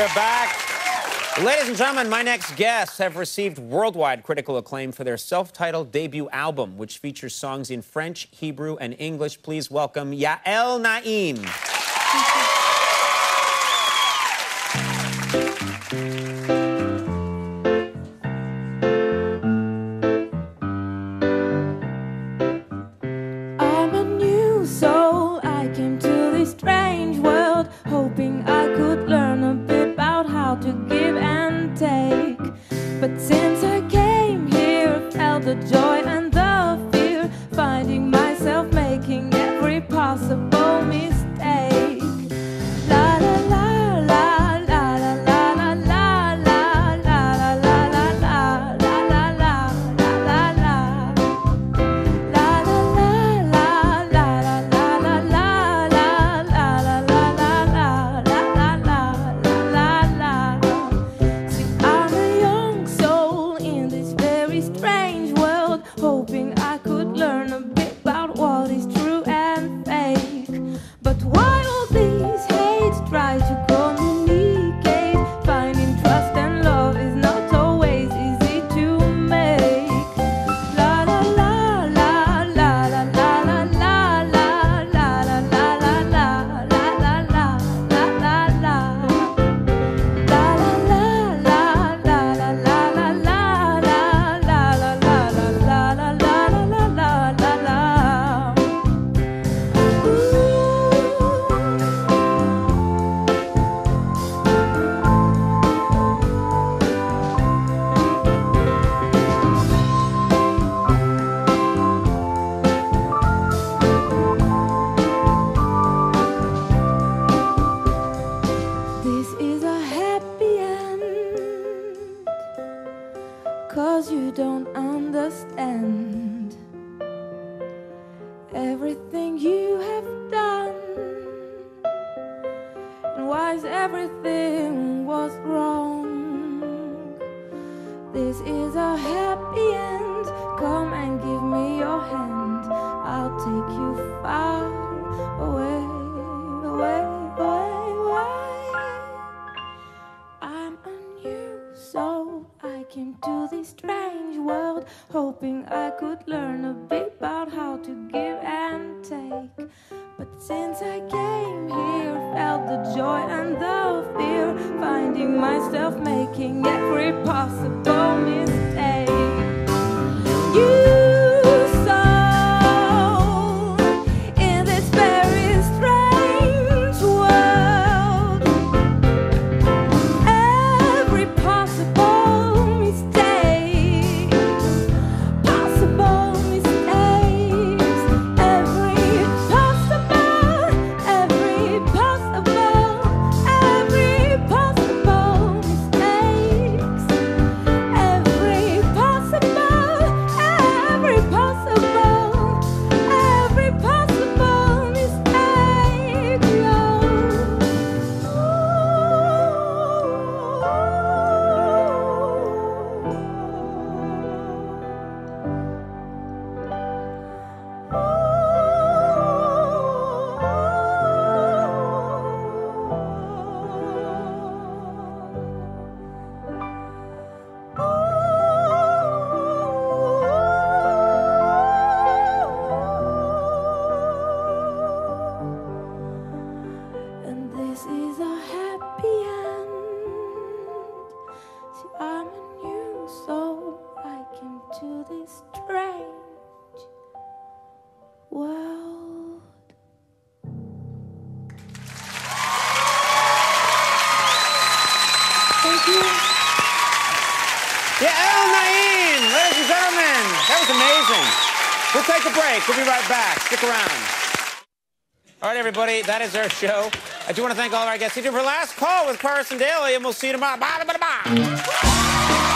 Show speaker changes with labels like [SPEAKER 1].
[SPEAKER 1] We're back. Ladies and gentlemen, my next guests have received worldwide critical acclaim for their self titled debut album, which features songs in French, Hebrew, and English. Please welcome Yael Naim.
[SPEAKER 2] I'm possible mistake. La la la. Strange world, hoping. Everything was wrong? This is a happy end. Come and give me your hand. I'll take you far away, away, away, away. I'm a new soul. I came to this strange world, hoping I could learn a bit about how to give and take. But since I came myself making every possible mistake.
[SPEAKER 1] Ladies and gentlemen. That was amazing. We'll take a break. We'll be right back. Stick around. All right, everybody, that is our show. I do want to thank all our guests. You for last call with Carson Daly, and we'll see you tomorrow. Bye, bye, bye, bye.